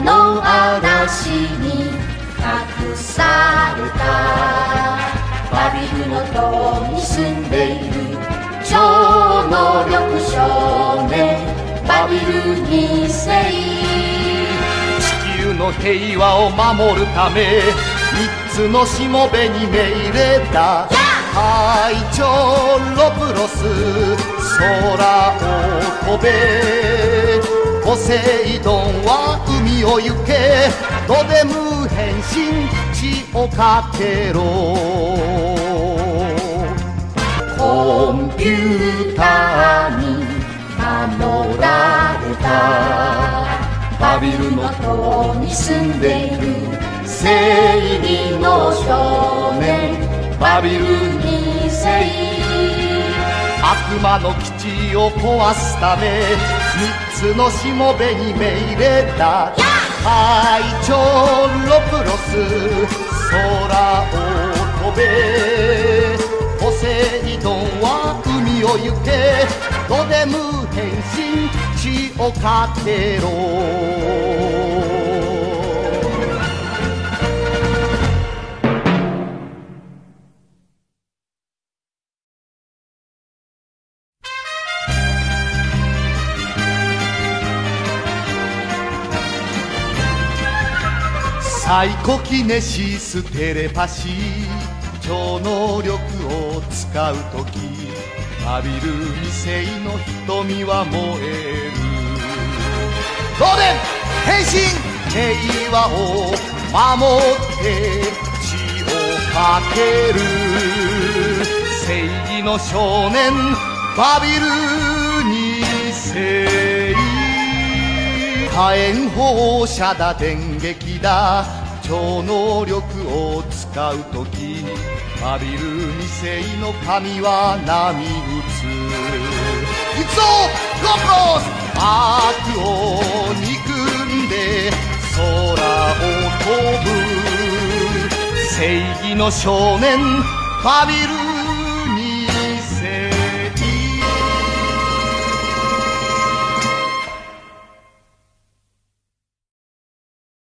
の嵐に隠された。バビルの塔に住んでいる超能力少年。バビル二世。地球の平和を守るため三つのしもべに命令だ。隊長ロプロス空を飛べ。ポセイドンは海を行けドデム変身血をかけろ。コンピューターに守られた。バビルの塔に住んでいる正義の少年。バビル2世悪魔の基地を壊すため三つのしもべに命令だ。隊長ロプロス空を飛べ。ポセイドンは海を行け。ドデム変身地をかけろ。サイコキネシステレパシー。超能力を使うとき浴びる未成の瞳は燃える。ローデン変身。平和を守って血をかける。正義の少年バビル。火炎放射だ電撃だ。超能力を使うときバビル二世の神は波打つ。行くぞロプロス!悪を憎んで空を飛ぶ。正義の少年バビル